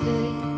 say